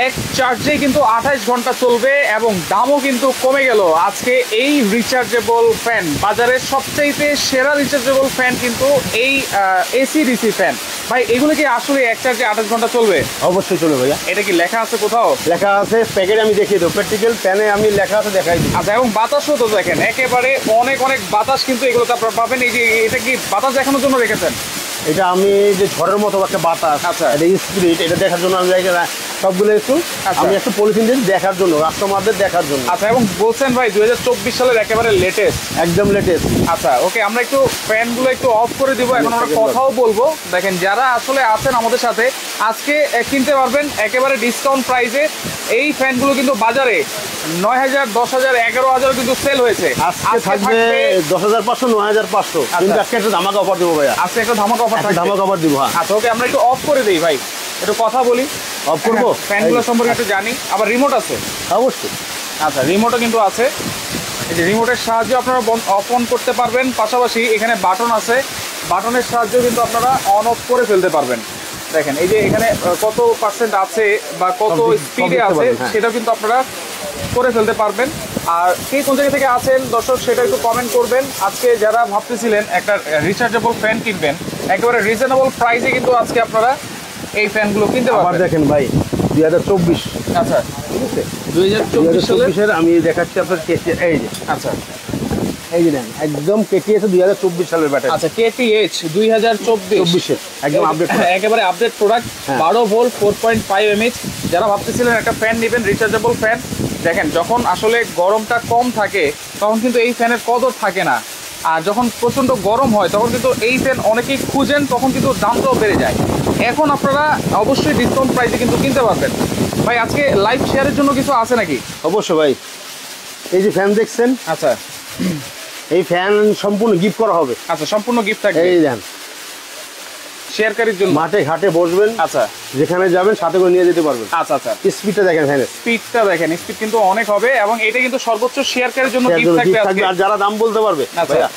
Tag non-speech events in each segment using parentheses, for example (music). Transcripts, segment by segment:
এক চার্জে কিন্তু আঠাইশ ঘণ্টা চলবে এবং দামও কিন্তু কমে গেল। আজকে এই রিচার্জেবল ফ্যান বাজারের সবচাইতে সেরা রিচার্জেবল ফ্যান কিন্তু এই এসি ডিসি ফ্যান ভাই এগুলো কি আসলে এক চার্জে আঠাশ ঘণ্টা চলবে? অবশ্যই চলবে ভাইয়া। এটা কি লেখা আছে কোথাও? লেখা আছে প্যাকেট আমি দেখিয়ে দেবো। প্র্যাকটিক্যাল প্যানে আমি লেখা আছে দেখাই দিই আচ্ছা এবং বাতাসও তো দেখেন একেবারে অনেক অনেক বাতাস কিন্তু এগুলোতে আপনারা পাবেন। এই যে এটা কি বাতাস দেখানোর জন্য রেখেছেন? এটা আমি যে ঝড়ের মতো একটা বাতাস আচ্ছা। এটা স্পিরিট এটা দেখার জন্য আমি সবগুলো একটু আচ্ছা। আমি একটু পলিথিন দিয়ে দেখার জন্য কাস্টমারদের দেখার জন্য। আচ্ছা এবং বলছেন ভাই দু হাজার চব্বিশ সালের একেবারে লেটেস্ট একদম লেটেস্ট আচ্ছা ওকে আমরা একটু ফ্যানগুলো একটু অফ করে দিব এখন আমরা কথাও বলব। দেখেন যারা আসলে আছেন আমাদের সাথে আজকে কিনতে পারবেন একেবারে ডিসকাউন্ট প্রাইসে এই ফ্যানগুলো কিন্তু বাজারে নয় হাজার দশ হাজার এগারো হাজার কিন্তু সেল হয়েছে। আজকে থাকবে দশ হাজার পাঁচশো নয় হাজার পাঁচশো। কিন্তু আজকে একটা ধামাকা অফার দেবো ভাইয়া। আজকে একটা ধামাকা অফার ধামাকা অফার দিব হ্যাঁ। আচ্ছা ওকে আমরা একটু অফ করে দিই ভাই। একটু কথা বলি। অফ করব ফ্যানগুলো সম্পর্কে একটু জানি। আবার রিমোট আছে? অবশ্যই। আচ্ছা রিমোটও কিন্তু আছে। এই যে রিমোটের সাহায্যে আপনারা অফ অন করতে পারবেন। পাশাপাশি এখানে বাটন আছে। বাটনের সাহায্যে কিন্তু আপনারা অন অফ করে ফেলতে পারবেন। দেখেন এই যে এখানে কত পার্সেন্ট আছে বা কত স্পিডে আছে হ্যাঁ। সেটাও কিন্তু আপনারা করে ফেলতে পারবেন। আর কে কোন জায়গা থেকে আছেন দর্শক সেটা একটু কমেন্ট করবেন। আজকে যারা ভাবতেছিলেন একটা রিচার্জেবল ফ্যান কিনবেন একেবারে রিজনেবল প্রাইসে কিন্তু আজকে আপনারা এই ফ্যানগুলো কিনতে পারবেন? দেখেন ভাই দুই হাজার চব্বিশ। আচ্ছা। ঠিক আছে? দুই হাজার চব্বিশের আমি দেখাচ্ছি আপনার কেটি এই যে। আচ্ছা। এই যে একদম দুই হাজার চব্বিশ সালের ব্যাটারি। আচ্ছা দুই হাজার চব্বিশ। চব্বিশের একদম আপডেট (laughs) একেবারে আপডেট প্রোডাক্ট হ্যাঁ। বারো ভোল্ট ফোর পয়েন্ট ফাইভ যারা ভাবতেছিলেন একটা ফ্যান নেবেন রিচার্জেবল ফ্যান দেখেন যখন আসলে গরমটা কম থাকে তখন কিন্তু এই ফ্যানের কদর থাকে না। আর যখন প্রচণ্ড গরম হয় তখন কিন্তু এই ফ্যান অনেকেই খুঁজেন তখন কিন্তু দামটাও বেড়ে যায়। এখন আপনারা অবশ্যই ডিসকাউন্ট প্রাইসে কিন্তু কিনতে পারবেন। ভাই আজকে লাইভ শেয়ারের জন্য কিছু আছে নাকি? অবশ্যই ভাই। এই যে ফ্যান দেখছেন? আচ্ছা। এই ফ্যান সম্পূর্ণ গিফট করা হবে। আচ্ছা সম্পূর্ণ গিফট থাকবে। এই দেন। শেয়ারকারীর জন্য। মাঠে ঘাটে বসবেন। আচ্ছা। যেখানে যাবেন সাথে করে নিয়ে যেতে পারবেন। আচ্ছা আচ্ছা। স্পিডটা দেখেন ফ্যানের স্পিডটা দেখেন স্পিড কিন্তু অনেক হবে এবং এটা কিন্তু সর্বোচ্চ শেয়ারকারীর জন্য গিফট থাকবে থাকবে। আর যারা দাম বলতে পারবে আচ্ছা।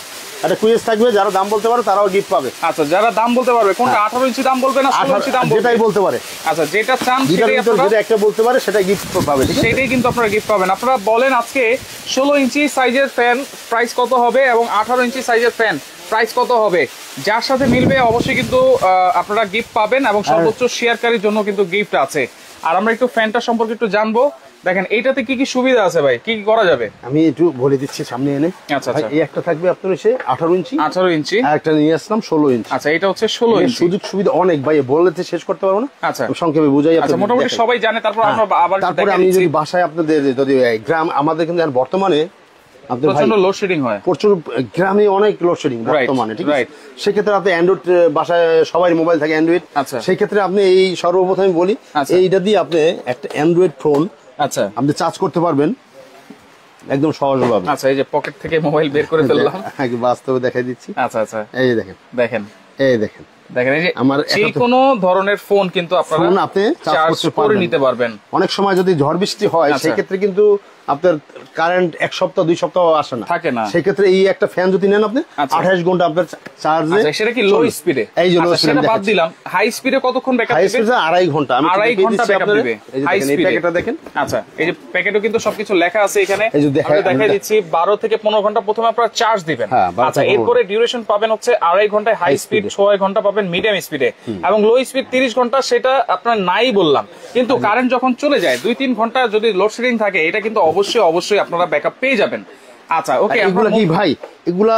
একটা কুইজ থাকবে যারা দাম বলতে পারবে তারাও গিফট পাবে। আচ্ছা যারা দাম বলতে পারবে কোনটা হ্যাঁ। আঠারো ইঞ্চি দাম বলবে না ষোলো আঠারো- ইঞ্চি দাম যেটাই বলতে পারে। আচ্ছা যেটা চান সেটাই ভিতর আপনারা যেটা একটা বলতে পারে সেটা গিফট পাবে সেইটাই কিন্তু আপনারা গিফট পাবেন। আপনারা বলেন আজকে ষোলো ইঞ্চি সাইজের ফ্যান প্রাইস কত হবে এবং আঠারো ইঞ্চি সাইজের ফ্যান প্রাইস কত হবে? যার সাথে মিলবে অবশ্যই কিন্তু আপনারা গিফট পাবেন এবং সর্বোচ্চ শেয়ারকারীর জন্য কিন্তু গিফট আছে। আর আমরা একটু ফ্যানটা সম্পর্কে একটু জানব। দেখেন এইটাতে কি কি সুবিধা আছে ভাই? কি কি করা যাবে? আমি একটু বলে দিচ্ছি সামনে এনে। আচ্ছা, ভাই, আচ্ছা। এই একটা থাকবে আপনার এসে আঠারো ইঞ্চি আঠারো ইঞ্চি। আর একটা নিয়ে আসলাম ষোলো ইঞ্চি। আচ্ছা এটা হচ্ছে ষোলো এর ইঞ্চি। সুযোগ সুবিধা অনেক ভাই বললে শেষ করতে পারব না। আচ্ছা। সংক্ষেপে বুঝাই আচ্ছা মোটামুটি সবাই জানে তারপর আমরা হ্যাঁ, আবার তারপরে আমি যদি বাসায় আপনাদের যদি গ্রাম আমাদের কিন্তু বর্তমানে প্রচণ্ড লোডশেডিং হয়। প্রচুর গ্রামে অনেক লোডশেডিং বর্তমানে ঠিক আছে? সেক্ষেত্রে আপনি অ্যান্ড্রয়েড বাসায় সবাই মোবাইল থাকে অ্যান্ড্রয়েড আচ্ছা। সেই ক্ষেত্রে আপনি এই সর্বপ্রথমে বলি আচ্ছা। এইটা দিয়ে আপনি একটা অ্যান্ড্রয়েড ফোন আচ্ছা। আপনি চার্জ করতে পারবেন একদম সহজভাবে। আচ্ছা এই যে পকেট থেকে মোবাইল বের করে ফেললাম। বাস্তবে দেখাই দিচ্ছি। আচ্ছা আচ্ছা। এই দেখেন। দেখেন। এই দেখেন। দেখেন এই যে আমার যে কোনো ধরনের ফোন কিন্তু আপনারা ফোন আপনি চার্জ চার্জ করে নিতে পারবেন। অনেক সময় যদি ঝড় বৃষ্টি হয় আচ্ছা। সেই ক্ষেত্রে কিন্তু আপনার কারেন্ট এক সপ্তাহ দুই সপ্তাহ আসে না। থাকে না। সেই ক্ষেত্রে এই একটা ফ্যান যদি নেন আপনি আচ্ছা। আঠাশ ঘণ্টা আপনার চার্জে আচ্ছা সেটা কি লো স্পিডে এই যে low আচ্ছা, বাদ দিলাম। হাই স্পিডে কতক্ষণ ব্যাকআপ হাই স্পিডে আড়াই ঘণ্টা। আমি আড়াই ঘণ্টা ব্যাকআপ দিবে। হাই দেখেন, স্পিডে প্যাকেটটা দেখেন। আচ্ছা এই যে প্যাকেটও কিন্তু সবকিছু লেখা আছে এখানে। এই যে দেখা- দেখাই দিচ্ছি বারো থেকে পনেরো ঘণ্টা প্রথমে আপনারা চার্জ দিবেন। হ্যাঁ, আচ্ছা এরপরে ডিউরেশন পাবেন হচ্ছে আড়াই ঘন্টায় হাই স্পিড ঘণ্টা পাবেন মিডিয়াম স্পিডে। এবং লো স্পিড তিরিশ ঘণ্টা সেটা আপনার নাই বললাম। কিন্তু কারেন্ট যখন চলে যায়, দুই তিন ঘণ্টা যদি লোডশেডিং থাকে, এটা কিন্তু অবশ্যই অবশ্যই আপনারা ব্যাকআপ পেয়ে যাবেন। আচ্ছা ওকে এগুলা কি ভাই? এগুলা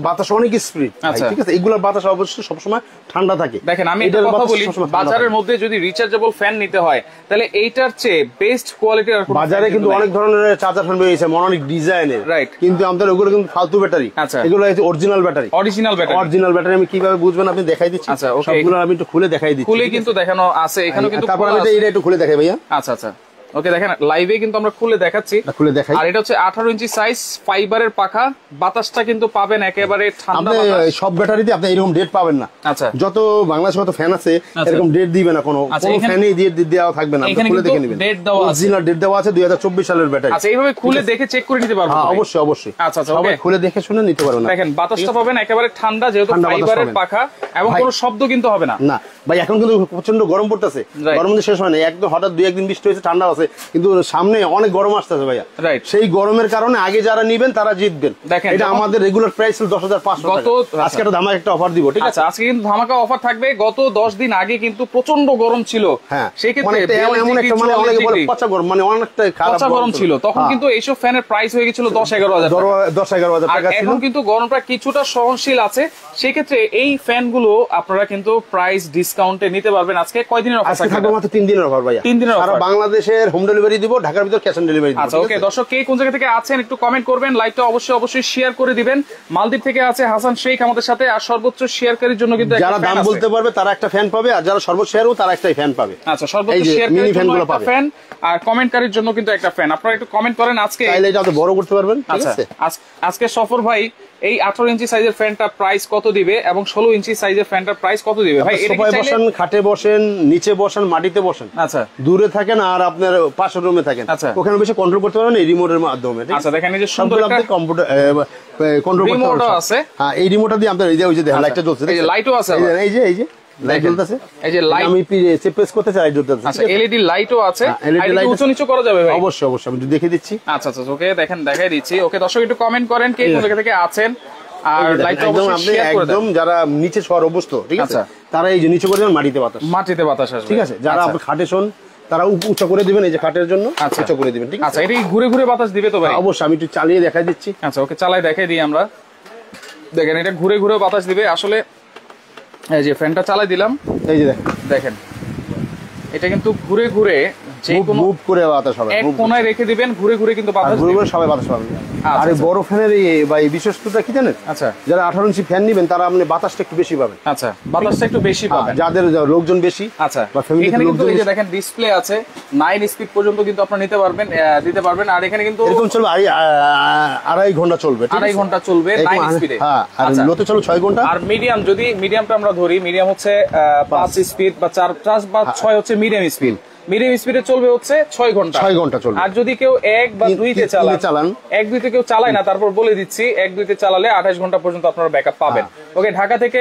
বাতাস অনেক স্পিড। আচ্ছা। ঠিক আছে? এগুলার বাতাস অবশ্যই সবসময় ঠান্ডা থাকে। দেখেন আমি একটা কথা বলি বাজারের মধ্যে যদি রিচার্জেবল ফ্যান নিতে হয় তাহলে এইটার চেয়ে বেস্ট কোয়ালিটির বাজারে কিন্তু অনেক ধরনের চার্জার ফ্যান বেরিয়েছে মনে অনেক ডিজাইনের। Right. কিন্তু আমাদের ওগুলো কিন্তু ফালতু ব্যাটারি আচ্ছা। এগুলো হচ্ছে original battery original battery original battery আমি কীভাবে বুঝবেন আপনি দেখাই দিচ্ছি। আচ্ছা. সবগুলো আমি একটু খুলে দেখাই দিচ্ছি খুলে কিন্তু দেখানো আছে এখানে কিন্তু তারপর আমি এটা- এটা একটু খুলে দেখাই ভাইয়া। আচ্ছা আচ্ছা। ওকে দেখেন লাইভে কিন্তু আমরা খুলে দেখাচ্ছি। খুলে দেখাই। আর এটা হচ্ছে আঠারো ইঞ্চি সাইজ ফাইবারের পাখা। বাতাসটা কিন্তু পাবেন একেবারে ঠান্ডা বাতাস। সব ব্যাটারিতে আপনি এরকম ডেট পাবেন না। আচ্ছা। যত বাংলাদেশে কত ফ্যান আছে আচ্ছা। এরকম ডেট দিবে না কোনো। আচ্ছা, কোনো ফ্যানই দিয়ে দেওয়া থাকবে না। খুলে দেখে নেবেন। date দেওয়া আছে। অরিজিনাল ডেট দেওয়া আছে 2024 সালের ব্যাটারি আচ্ছা এইভাবে খুলে দেখে চেক করে নিতে পারব হ্যাঁ অবশ্যই অবশ্যই। আচ্ছা, আচ্ছা, সবাই খুলে দেখে শুনে নিতে পারবেন দেখেন বাতাসটা পাবেন একেবারে ঠান্ডা যেহেতু ফাইবারের পাখা এবং কোনো শব্দ কিন্তু হবে না। না ভাই এখন কিন্তু প্রচণ্ড গরম পড়তেছে. গরম শেষ হয় না একদম হঠাৎ দুই একদিন বৃষ্টি হয়েছে ঠান্ডা আছে। কিন্তু সামনে অনেক গরম আসতেছে ভাইয়া। Right. সেই গরমের কারণে আগে যারা নিবেন তারা জিতবেন। দেখেন, এটা আমাদের রেগুলার প্রাইস ছিল দশ হাজার পাঁচশো গত- আজকে একটা ধামাকা একটা অফার দিব ঠিক আছে? আচ্ছা আজকে কিন্তু ধামাকা অফার থাকবে। গত দশ দিন আগে কিন্তু প্রচণ্ড গরম ছিল। হ্যাঁ। সেই মানে ক্ষেত্রে একটা এমন- একটা মানে অনেকে বলে পচা গরম মানে অনেকটা খারাপ পচা গরম ছিল। তখন হ্যাঁ। কিন্তু এইসব ফ্যানের প্রাইস হয়ে গেছিল দশ এগারো হাজার টাকা। দশ- দশ এগারো হাজার টাকা ছিল। এখন কিন্তু গরমটা কিছুটা সহনশীল আছে। সেক্ষেত্রে এই ফ্যানগুলো আপনারা কিন্তু প্রাইস ডিসকাউন্টে নিতে পারবেন। আজকে কয়দিনের অফার থাকবে মাত্র তিন দিনের অফার ভাইয়া। তিন দিনের offer। বাংলাদেশের হোম ডেলিভারি দিব ঢাকার ভিতর ক্যাশ অন ডেলিভারি আচ্ছা ওকে দর্শক কে কোন জায়গা থেকে আছেন একটু কমেন্ট করবেন লাইকটা অবশ্যই অবশ্যই শেয়ার করে দিবেন। মালদ্বীপ থেকে আছে হাসান শেখ আমাদের সাথে আর সর্বোচ্চ শেয়ারকারীর জন্য কিন্তু যারা দাম বলতে পারবে তারা একটা ফ্যান পাবে আর যারা সর্বোচ্চ শেয়ারও তারা একটাই ফ্যান পাবে। আচ্ছা সর্বোচ্চ শেয়ারকারীর জন্যগুলো একটা পাবে। ফ্যান আর কমেন্টকারীর জন্য কিন্তু একটা ফ্যান আপনারা একটু কমেন্ট করেন আজকে। চাইলে এটা বড় করতে পারবেন ঠিক আচ্ছা আছে? আজকে সফর ভাই এই আঠারো ইঞ্চি সাইজের ফ্যানটা প্রাইস কত দিবে এবং ষোলো ইঞ্চি সাইজের ফ্যানটা প্রাইস কত দিবে ভাই সোফায় বসেন খাটে বসেন নিচে বসেন মাটিতে বসেন আচ্ছা দূরে থাকেন আর আপনার পাশের রুমে থাকেন আচ্ছা। ওখানে বেশি কন্ট্রোল করতে পারবেন এই রিমোটের মাধ্যমে আচ্ছা দেখেন এই যে সুন্দর একটা কম্পিউটার কন্ট্রোল করতে আছে। হ্যাঁ এই রিমোটটা দিয়ে আপনার এই যে ওই যে দেখেন আচ্ছা। লাইটটা জ্বলছে এই লাইটও আছে। এই যে এই যে লাইট দেখেন। জ্বলতেছে এই যে লাইট আমি প্রেস করতে চাই লাইট জ্বলতেছে আচ্ছা এলইডি লাইটও আছে। হ্যাঁ, একটু লাইট উঁচু নিচু করা যাবে ভাই? অবশ্যই অবশ্যই আমি একটু দেখে দিচ্ছি। আচ্ছা আচ্ছা ওকে দেখেন দেখাই দিচ্ছি। ওকে দর্শক একটু কমেন্ট করেন কে কোন জায়গা থেকে আছেন। আর এই যে দেখেন, লাইটটা অবশ্যই শেয়ার করে একদম যারা নিচে শোয়ার অভ্যস্ত ঠিক আছে? আচ্ছা। তারা এই যে নিচে করে মাটিতে বাতাস। মাটিতে বাতাস আসবে। ঠিক আছে? যারা আচ্ছা। আপনি খাটে শোন তারা উঁচু করে দিবেন এই যে খাটের জন্য আচ্ছা। উঁচু করে দিবেন ঠিক আছে? আচ্ছা এটা ঘুরে ঘুরে বাতাস দিবে তো ভাই? অবশ্যই আমি একটু চালিয়ে দেখাই দিচ্ছি। আচ্ছা ওকে চালাই দেখাই দিই আমরা। দেখেন এটা ঘুরে ঘুরে বাতাস দিবে। আসলে এই যে ফ্যানটা চালাই দিলাম। এই যে দেখেন দেখেন। এটা কিন্তু ঘুরে ঘুরে যে মুভ করে বাতাস হবে এক কোনায় রেখে দিবেন ঘুরে ঘুরে কিন্তু বাতাস ঘুরে ঘুরে সবাই বাতাস পাবেন। আচ্ছা, আর এই আচ্ছা। বড় ফ্যানের বা এই বিশেষত্বটা কি জানেন? আচ্ছা। যারা ইঞ্চি ফ্যান নিবেন তারা আপনি বাতাসটা একটু বেশি পাবেন। আচ্ছা বাতাসটা একটু বেশি হ্যাঁ, পাবেন। যাদের লোকজন বেশি আচ্ছা বা ফ্যামিলি এখানে কিন্তু এই যে দেখেন ডিসপ্লে আছে স্পিড পর্যন্ত কিন্তু নিতে পারবেন দিতে পারবেন। আর এখানে কিন্তু এরকম চলবে আড়াই ঘণ্টা চলবে আড়াই ঘণ্টা চলবে স্পিডে হ্যাঁ আর লোতে ঘণ্টা। আর মিডিয়াম যদি মিডিয়ামটা আমরা ধরি মিডিয়াম হচ্ছে স্পিড বা বা হ্যাঁ। হচ্ছে মিডিয়াম স্পিড মিডিয়াম স্পিডে চলবে হচ্ছে ঘণ্টা ঘণ্টা চলবে আর যদি কেউ বা চালান চালান। কেউ চালায় না তারপর বলে দিচ্ছি চালালে আঠাশ ঘণ্টা পর্যন্ত আপনারা ব্যাকআপ পাবেন হ্যাঁ। ওকে ঢাকা থেকে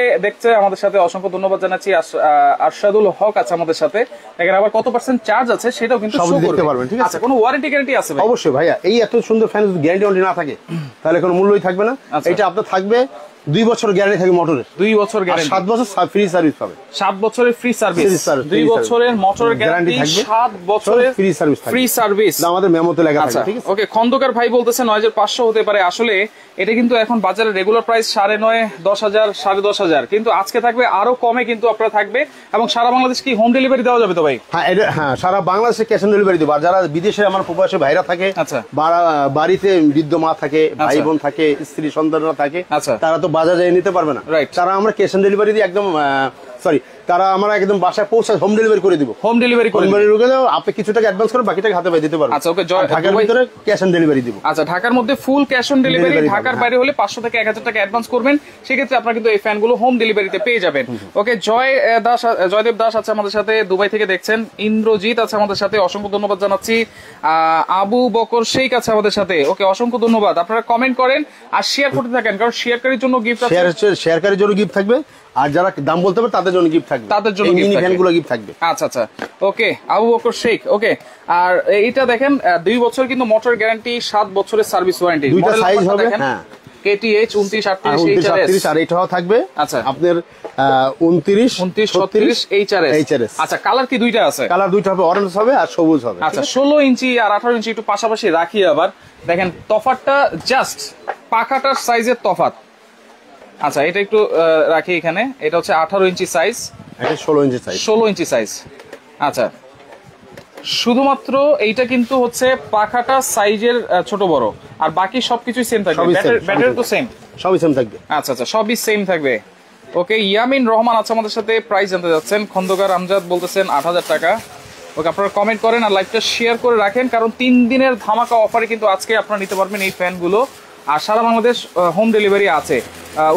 আমাদের সাথে অসংখ্য ধন্যবাদ জানাচ্ছি আরশাদুল হক আছে আমাদের সাথে এখানে আবার কত পার্সেন্ট চার্জ আছে সেটাও কিন্তু সব দেখতে পারবেন, ঠিক আছে? আচ্ছা কোনো ওয়ারেন্টি গ্যারান্টি আছে অবশ্যই ভাইয়া এই এত সুন্দর ফ্যান যদি গ্যারান্টি ওয়ারেন্টি না থাকে তাহলে কোনো মূল্যই থাকবে না আচ্ছা। এটা আপনার থাকবে দুই বছর গ্যারান্টি থাকবে মোটরের দুই বছর গ্যারান্টি সাত বছর ফ্রি সার্ভিস পাবে। সাত বছরের ফ্রি সার্ভিস দুই বছরের মোটরের গ্যারান্টি সাত বছরের ফ্রি সার্ভিস ফ্রি সার্ভিস আমাদের মেমোতে লেখা আচ্ছা ঠিক আছে? ওকে খন্দকার ভাই বলতেছে নয় হাজার পাঁচশো হতে পারে। আসলে এটা কিন্তু এখন বাজারে রেগুলার প্রাইস সাড়ে নয় দশ হাজার সাড়ে দশ হাজার। কিন্তু আজকে থাকবে আরও কমে কিন্তু আপনারা থাকবে। এবং সারা বাংলাদেশ কি হোম ডেলিভারি দেওয়া যাবে তো ভাই? হ্যাঁ এটা হ্যাঁ সারা বাংলাদেশে ক্যাশ অন ডেলিভারি দেবো। আর যারা বিদেশে আমার প্রবাসী ভাইরা থাকে আচ্ছা। বাড়িতে বৃদ্ধ মা থাকে ভাই আচ্ছা। বোন থাকে স্ত্রী সন্তানরা থাকে আচ্ছা। তারা তো বাজারে নিতে পারবে না। রাইট তারা আমরা ক্যাশ অন ডেলিভারি দিয়ে একদম সরি তারা আমরা একদম বাসায় পৌঁছে হোম ডেলিভারি করে দিব। হোম ডেলিভারি করে দিবেন। ডেলিভারি দাও আপনি কিছু টাকা অ্যাডভান্স করে বাকি টাকা হাতে পাই দিতে পারবেন। আচ্ছা, জয়- ঢাকার ভিতরে ক্যাশ অন ডেলিভারি দিব। আচ্ছা ঢাকার মধ্যে ফুল ক্যাশ অন ডেলিভারি ঢাকার বাইরে হলে পাঁচশো থেকে এক হাজার টাকা অ্যাডভান্স করবেন। সেক্ষেত্রে আপনারা কিন্তু এই ফ্যানগুলো হোম ডেলিভারিতে পেয়ে যাবেন। ওকে জয় দাস জয়দেব দাস আছে আমাদের সাথে দুবাই থেকে দেখছেন। ইন্দ্রজিৎ আছে আমাদের সাথে অসংখ্য ধন্যবাদ জানাচ্ছি। আহ, আবু বকর শেখ আছে আমাদের সাথে। ওকে অসংখ্য ধন্যবাদ। আপনারা কমেন্ট করেন আর শেয়ার করতে থাকেন কারণ শেয়ারকারীর জন্য গিফট আছে। শেয়ার শেয়ারকারীর জন্য গিফট থাকবে। আর যারা দাম বলতে পারবে তাদের জন্য গিফট থাকবে। তাদের জন্য মিনি থাকবে। ফ্যানগুলো গিফট থাকবে। আচ্ছা আচ্ছা। ওকে আবু বকর শেখ ওকে। আর এইটা দেখেন দুই বছর কিন্তু মোটর গ্যারান্টি সাত বছরের সার্ভিস ওয়ারেন্টি দুইটা size হবে, হ্যাঁ। কেটিএইচ উনত্রিশ আর আটত্রিশ এটাও থাকবে। আচ্ছা। আপনার উনত্রিশ উনত্রিশ ছত্রিশ এইচআরএস এইচআরএস আচ্ছা কালার কি দুইটা আছে? কালার দুইটা হবে অরেঞ্জ হবে আর সবুজ হবে। আচ্ছা ষোলো ইঞ্চি আর আঠারো ইঞ্চি একটু পাশাপাশি রাখি আবার। দেখেন তফাতটা জাস্ট পাখাটার সাইজের তফাত আচ্ছা এটা একটু রাখি এখানে। এটা হচ্ছে আঠারো ইঞ্চি সাইজ এটা ষোলো ইঞ্চি সাইজ ষোলো ইঞ্চি সাইজ আচ্ছা। শুধুমাত্র এইটা কিন্তু হচ্ছে পাখাটা সাইজের ছোট বড়। আর বাকি সবকিছুই সেম থাকবে। ব্যাটারি ব্যাটারি তো সেম সবই সেম থাকবে। আচ্ছা আচ্ছা সবই সেম থাকবে। ওকে ইয়ামিন রহমান আছে আমাদের সাথে। প্রাইস জানতে যাচ্ছেন। খন্দকার আমজাদ বলতেছেন আট হাজার টাকা। ওকে আপনারা কমেন্ট করেন আর লাইভটা শেয়ার করে রাখেন। কারণ তিন দিনের ধামাকা অফারে কিন্তু আজকে আপনারা নিতে পারবেন এই ফ্যানগুলো আর সারা বাংলাদেশ হোম ডেলিভারি আছে।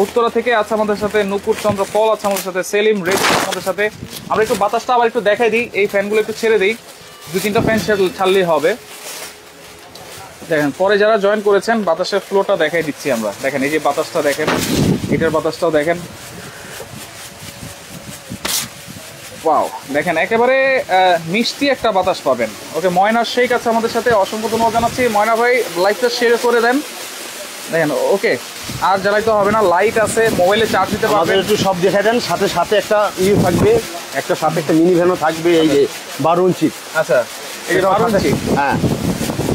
উত্তরা থেকে আছে আমাদের সাথে নুপুর চন্দ্র পল আছে আমাদের সাথে, সেলিম রেড আমাদের সাথে। আমরা একটু বাতাসটা আবার একটু দেখাই দিই, এই ফ্যানগুলো একটু ছেড়ে দিই। দু তিনটা ফ্যান ছাড়লেই হবে। দেখেন, পরে যারা জয়েন করেছেন, বাতাসের ফ্লোটা দেখাই দিচ্ছি আমরা। দেখেন, এই যে বাতাসটা দেখেন, এটার বাতাসটাও দেখেন। ওয়াও দেখেন, একেবারে মিষ্টি একটা বাতাস পাবেন। ওকে, ময়না শেখ আছে আমাদের সাথে, অসংখ্য ধন্যবাদ জানাচ্ছি। ময়না ভাই লাইটটা শেয়ার করে দেন। দেখেন ওকে আর জ্বালাইতে হবে না লাইট আছে মোবাইলে চার্জ দিতে পারবে পারবেন। একটু সব দেখে দেন সাথে সাথে একটা ইয়ে থাকবে একটা সাথে একটা মিনি ভ্যানও থাকবে এই যে বারো ইঞ্চি আচ্ছা এটা বারো ইঞ্চি। হ্যাঁ।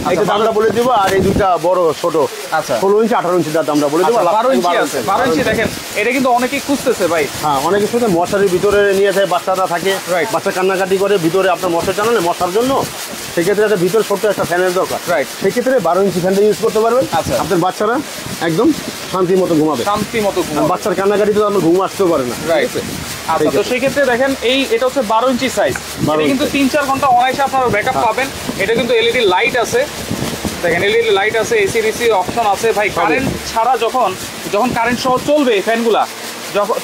এইটা দামটা বলে দিব আর এই দুটা বড় ছোট আচ্ছা। ষোলো ইঞ্চি আঠারো ইঞ্চি দামটা বলে দেবো আচ্ছা, বারো ইঞ্চি আছে বারো ইঞ্চি দেখেন এটা কিন্তু অনেকেই খুঁজতেছে ভাই হ্যাঁ অনেকের সাথে মশারির ভিতরে নিয়ে যায় বাচ্চারা থাকে. বাচ্চা কান্নাকাটি করে ভিতরে আপনার মশা টানালে মশার জন্য সেক্ষেত্রে একটা ভিতরে ছোট্ট একটা ফ্যানের দরকার Right. সেক্ষেত্রে বারো ইঞ্চি ফ্যানটা ইউজ করতে পারবেন আচ্ছা। আপনার বাচ্চারা একদম শান্তি মতো ঘুমাবে শান্তি মতো ঘুমাবে। বাচ্চার কান্নাকাটি তো আপনার ঘুম আসতেও পারে না রাইট আচ্ছা তো। সেই ক্ষেত্রে দেখেন এই এটা হচ্ছে বারো ইঞ্চি সাইজ এটা কিন্তু তিন চার ঘণ্টা অনায়াসে আপনারা ব্যাকআপ পাবেন। এটা কিন্তু এলইডি লাইট আছে। দেখেন এলইডি লাইট আছে এসি ডিসি অপশন আছে। ভাই কারেন্ট ছাড়া যখন যখন কারেন্ট সহ চলবে এই ফ্যানগুলা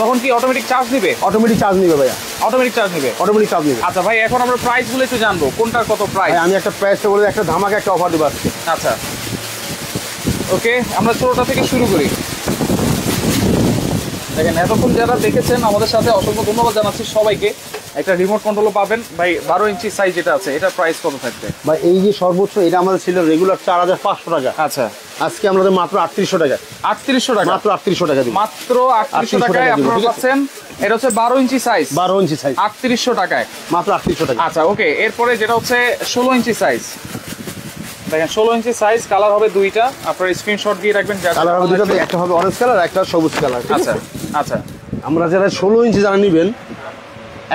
তখন কি অটোমেটিক চার্জ নিবে? অটোমেটিক চার্জ নিবে ভাইয়া। অটোমেটিক চার্জ নিবে? অটোমেটিক চার্জ নিবে। আচ্ছা ভাই এখন আমরা প্রাইসগুলো একটু জানব। কোনটার কত প্রাইস আমি একটা প্রাইসটা বলে একটা ধামাকা একটা অফার দেবো আচ্ছা। ওকে আমরা ছোটটা থেকে শুরু করি। দেখেন এতক্ষণ যারা দেখেছেন আমাদের সাথে অসংখ্য ধন্যবাদ জানাচ্ছি সবাইকে। একটা রিমোট কন্ট্রোলও পাবেন। ভাই বারো ইঞ্চি সাইজ যেটা আছে এটা প্রাইস কত থাকবে? বা এই যে সর্বোচ্চ এটা আমাদের ছিল রেগুলার চার হাজার পাঁচশো টাকা। আচ্ছা। আজকে আমাদের মাত্র আটত্রিশশো টাকা। আটত্রিশশো টাকা? মাত্র আটত্রিশশো টাকা মাত্র আটত্রিশশো 3800 টাকায় আপনারা পাচ্ছেন এটা হচ্ছে বারো ইঞ্চি সাইজ বারো ইঞ্চি সাইজ আটত্রিশশো টাকায়। মাত্র আটত্রিশশো টাকা। আচ্ছা ওকে এরপরে যেটা হচ্ছে ষোলো ইঞ্চি সাইজ দেখেন ষোলো ইঞ্চি সাইজ কালার হবে দুইটা। আপনারা স্ক্রিনশট দিয়ে রাখবেন যা কালার হবে দুইটা একটা হবে অরেঞ্জ কালার একটা সবুজ কালার আচ্ছা আচ্ছা। আমরা যারা ষোলো ইঞ্চি যারা নেবেন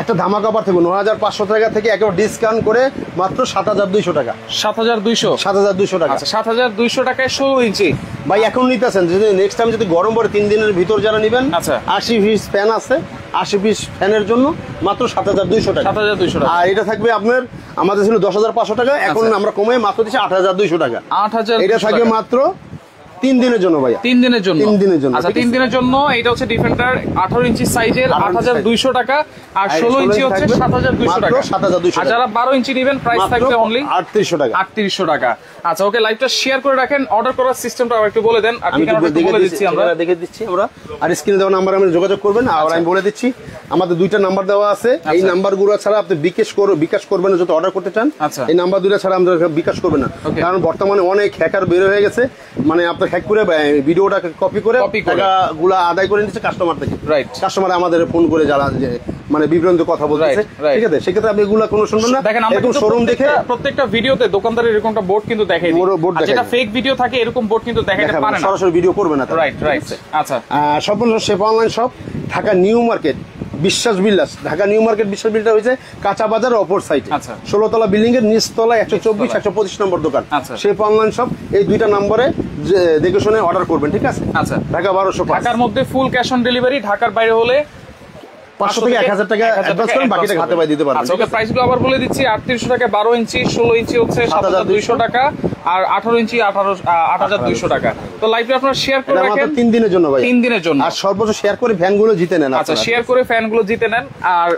একটা ধামাকা অফার থাকবে নয় হাজার পাঁচশো টাকা থেকে একেবারে ডিসকাউন্ট করে মাত্র সাত হাজার দুইশো টাকা। সাত হাজার দুইশো? সাত হাজার দুইশো টাকা। আচ্ছা সাত হাজার দুইশো টাকায় ষোলো ইঞ্চি। ভাই এখন নিতেছেন যদি নেক্সট টাইম যদি গরম পরে তিন দিনের ভিতর যারা নেবেন আচ্ছা। আশি পিস ফ্যান আছে আশি পিস ফ্যানের জন্য মাত্র সাত হাজার দুইশো টাকা সাত হাজার দুইশো টাকা আর এটা থাকবে আপনার আমাদের ছিল দশ হাজার পাঁচশো টাকা এখন আচ্ছা। আমরা কমে মাত্র দিচ্ছি আট হাজার দুইশো টাকা আট হাজার এটা থাকবে মাত্র তিন দিনের জন্য ভাইয়া। তিন দিনের জন্য। তিন দিনের জন্য, আচ্ছা তিন দিনের জন্য এটা হচ্ছে ডিফেন্ডার আঠারো ইঞ্চি সাইজের 18 আট হাজার দুইশো টাকা আর ষোলো 16 ইঞ্চি হচ্ছে সাত হাজার দুইশো টাকা। 7,200 আর টাকা। যারা বারো ইঞ্চি নেবেন প্রাইস থাকবে অনলি আটত্রিশশো টাকা। আটত্রিশশো টাকা। আচ্ছা ওকে লাইভটা শেয়ার করে রাখেন। অর্ডার করার সিস্টেমটা একটু বলে দেন। আমি বলে দিচ্ছি আমরা। দেখে দিচ্ছি আমরা। আর স্ক্রিনে দেওয়া নাম্বার আমরা যোগাযোগ করবেন। আর আমি বলে দিচ্ছি আমাদের দুইটা নাম্বার দেওয়া আছে। এই আচ্ছা। নাম্বারগুলো ছাড়া আপনি বিকাশ করো বিকাশ করবেন না, যত অর্ডার করতে চান। আচ্ছা। এই নাম্বার দুইটা ছাড়া আমরা বিকাশ করবেন না। কারণ বর্তমানে অনেক হ্যাকার বের হয়ে গেছে। মানে আপনার হ্যাক করে ভিডিওটা কপি করে। টাকাগুলো আদায় করে নিচ্ছে কাস্টমার থেকে. কাস্টমার আমাদের ফোন করে যারা যে মানে বিভ্রান্ত কথা বলতেছে. ঠিক আছে? সেক্ষেত্রে আপনি এগুলো কোনো শুনবেন না। দেখেন আমরা এরকম শোরুম দেখে প্রত্যেকটা- ভিডিওতে দোকানদারের এরকমটা বোর্ড কিন্তু দেখাই board আর যেটা ফেক ভিডিও থাকে এরকম বোর্ড কিন্তু দেখাইতে পারে না। সরাসরি ভিডিও করবে না। রাইট রাইট আচ্ছা। সম্পূর্ণ shape online shop Dhaka New Market. বিশ্বাস বিল্লাস ঢাকা নিউ মার্কেট বিশ্বাস বিলটা হয়েছে কাঁচা বাজার অপর সাইড আচ্ছা। ষোলো তলা বিল্ডিং এর নিচ তলা একশো চব্বিশ একশো পঁচিশ নম্বর দোকান। আচ্ছা। শেপ অনলাইন শপ এই দুইটা নম্বরে দেখে শুনে অর্ডার করবেন ঠিক আছে? আচ্ছা। ঢাকা বারোশো ঢাকার মধ্যে ফুল ক্যাশ অন ডেলিভারি ঢাকার বাইরে হলে পাঁচশো থেকে এক হাজার টাকা অ্যাডভান্স করেন advance বাকিটা হাতে পাই দিতে পারবেন। আচ্ছা ওকে প্রাইস আবার বলে দিচ্ছি আটত্রিশশো টাকা বারো ইঞ্চি হচ্ছে টাকা আর আঠারো ইঞ্চি আঠারো আট হাজার দুইশো টাকা। তো আপনারা শেয়ার করে রাখেন। তিন দিনের জন্য ভাই। দিনের জন্য। আর সর্বোচ্চ শেয়ার করে জিতে নেন আচ্ছা শেয়ার করে ফ্যানগুলো জিতে নেন আর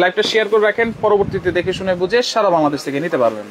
লাইভটা শেয়ার করে রাখেন পরবর্তীতে দেখে শুনে বুঝে সারা বাংলাদেশ থেকে নিতে পারবেন।